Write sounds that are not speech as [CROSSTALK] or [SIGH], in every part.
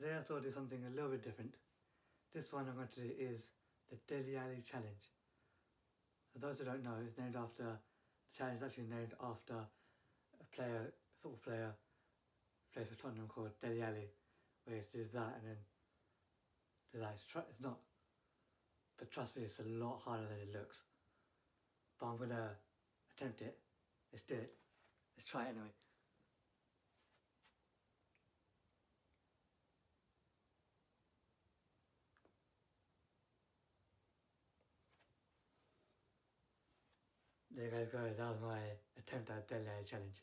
today I thought I'd do something a little bit different. This one I'm going to do is the Dele Alli Challenge. For those who don't know, it's named after, the challenge is actually named after a player, a football player, plays for Tottenham called Dele Alli, where you do that and then do that. It's, it's not, but trust me, it's a lot harder than it looks. But I'm gonna attempt it. Let's do it. Let's try it anyway. You guys go, that was my attempt at Alli challenge.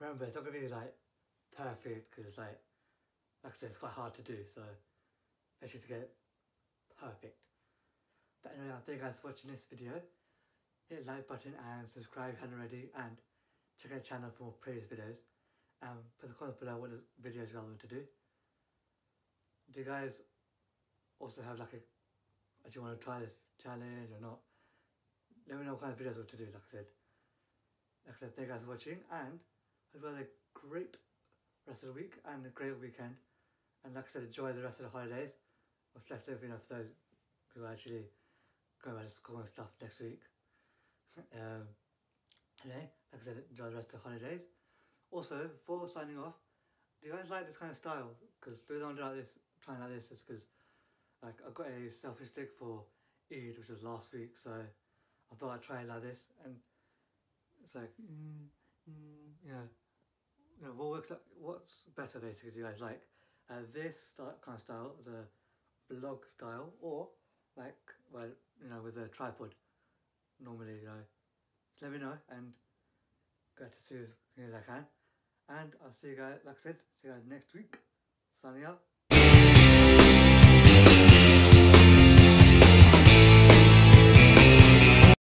Remember, it's not gonna be like perfect because it's like, like I said, it's quite hard to do, so especially to get it perfect. But anyway, thank you guys for watching this video. Hit like button and subscribe if you haven't already and check out the channel for more previous videos. And put the comments below what videos you guys want to do. Do you guys also have like a, do you want to try this challenge or not? Let me know what kind of videos you want to do, like I said. Like I said, thank you guys for watching and have a great rest of the week and a great weekend. And like I said, enjoy the rest of the holidays. What's left over, you know, for those who are actually going back to school and stuff next week. [LAUGHS] um, anyway, like I said, enjoy the rest of the holidays. Also, before signing off, do you guys like this kind of style? Because the reason I'm doing like this, trying like this is because like I got a selfie stick for Eid, which was last week, so I thought I'd try it like this, and it's like, mm, mm, you know, you know, what works, out- what's better basically, do you guys like? Uh, this kind of style, the blog style, or like, well, you know, with a tripod, normally, you know, let me know, and go to see as soon as I can. And I'll see you guys, like I said, see you guys next week. Signing out.